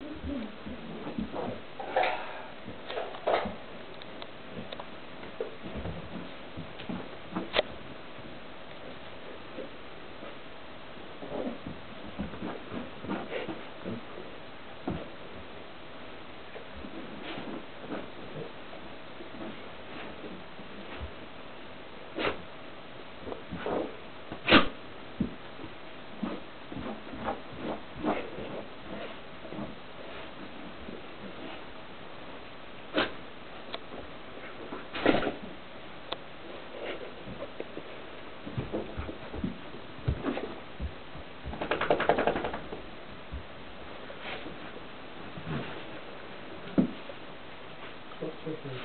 What's quickly.